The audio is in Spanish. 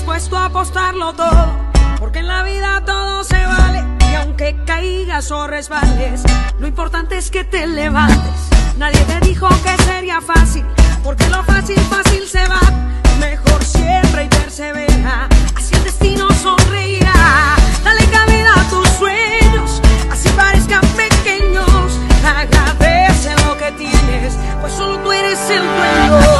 dispuesto a apostarlo todo, porque en la vida todo se vale. Y aunque caigas o resbales, lo importante es que te levantes. Nadie te dijo que sería fácil, porque lo fácil, fácil se va. Mejor siempre y persevera, así el destino sonreirá. Dale cabida a tus sueños, así parezcan pequeños. Agradece lo que tienes, pues solo tú eres el dueño.